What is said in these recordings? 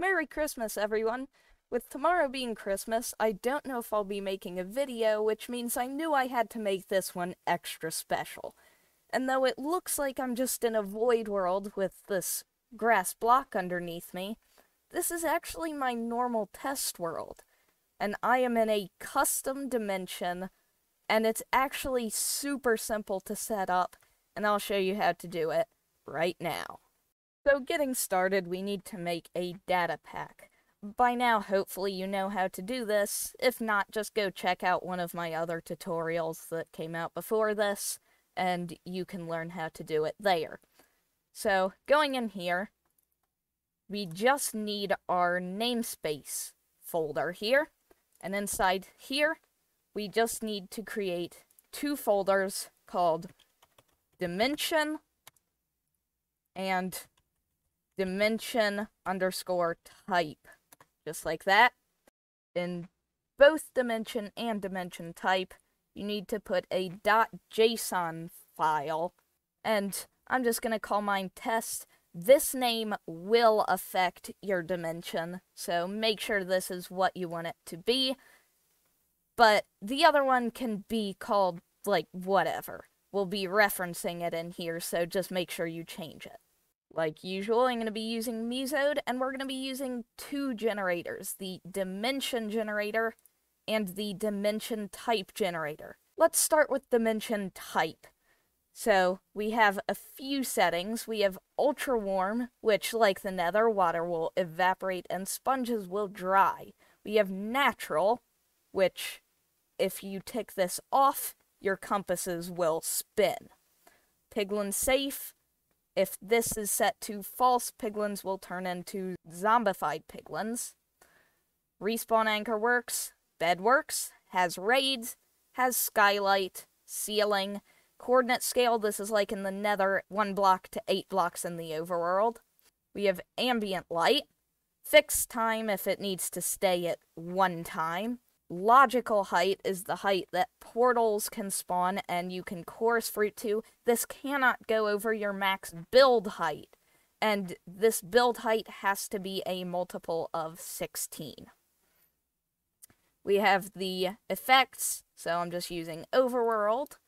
Merry Christmas, everyone! With tomorrow being Christmas, I don't know if I'll be making a video, which means I knew I had to make this one extra special. And though it looks like I'm just in a void world with this grass block underneath me, this is actually my normal test world. And I am in a custom dimension, and it's actually super simple to set up, and I'll show you how to do it right now. So getting started, we need to make a data pack. By now, hopefully you know how to do this. If not, just go check out one of my other tutorials that came out before this, and you can learn how to do it there. So, going in here, we just need our namespace folder here, and inside here, we just need to create two folders called dimension and dimension underscore type just like that. In both dimension and dimension type, you need to put a .json file, and I'm just going to call mine test. This name will affect your dimension, so make sure this is what you want it to be. But the other one can be called, like, whatever. We'll be referencing it in here, so just make sure you change it. Like usual, I'm going to be using Misode, and we're going to be using two generators, the Dimension Generator and the Dimension Type Generator. Let's start with Dimension Type. So, we have a few settings. We have Ultra Warm, which, like the Nether, water will evaporate and sponges will dry. We have Natural, which, if you tick this off, your compasses will spin. Piglin Safe, if this is set to false, piglins will turn into zombified piglins. Respawn anchor works, bed works, has raids, has skylight, ceiling, coordinate scale, this is like in the nether, one block to eight blocks in the overworld. We have ambient light, fixed time if it needs to stay at one time, logical height is the height that portals can spawn and you can chorus fruit to. This cannot go over your max build height, and this build height has to be a multiple of 16. We have the effects, so I'm just using overworld.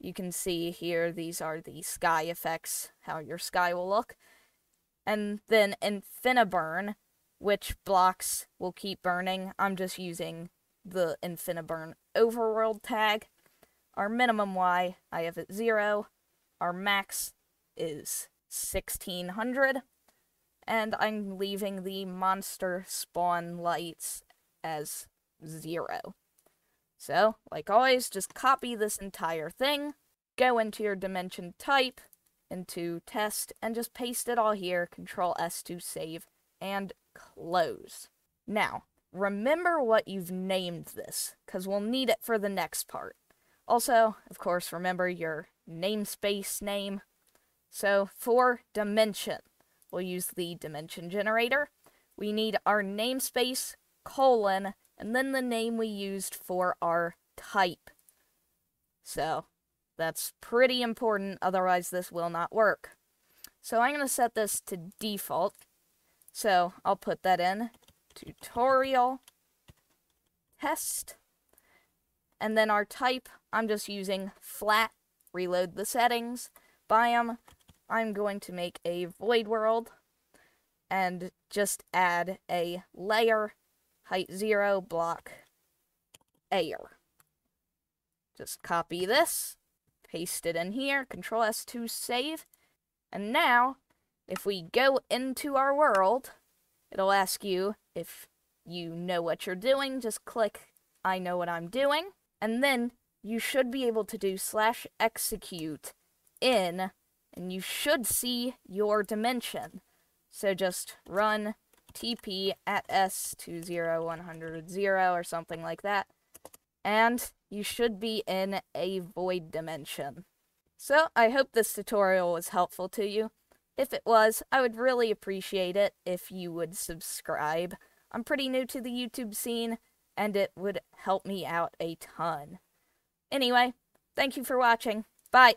You can see here, these are the sky effects, how your sky will look. And then Infiniburn, which blocks will keep burning. I'm just using the Infiniburn overworld tag. Our minimum Y, I have at 0. Our max is 1600. And I'm leaving the monster spawn lights as 0. So, like always, just copy this entire thing, go into your dimension type, into test, and just paste it all here, Control S to save, and close. Now, remember what you've named this, because we'll need it for the next part. Also, of course, remember your namespace name. So, for dimension, we'll use the dimension generator. We need our namespace, colon, and then the name we used for our type. So, that's pretty important, otherwise this will not work. So I'm going to set this to default, so I'll put that in. Tutorial. Test. And then our type, I'm just using flat. Reload the settings. Biome, I'm going to make a void world. And just add a layer, height 0, block, air. Just copy this, paste it in here, Control S to save. And now, if we go into our world, it'll ask you if you know what you're doing. Just click I know what I'm doing. And then you should be able to do slash execute in, and you should see your dimension. So just run TP at S to 0, 100, 0, or something like that. And you should be in a void dimension. So, I hope this tutorial was helpful to you. If it was, I would really appreciate it if you would subscribe. I'm pretty new to the YouTube scene, and it would help me out a ton. Anyway, thank you for watching. Bye!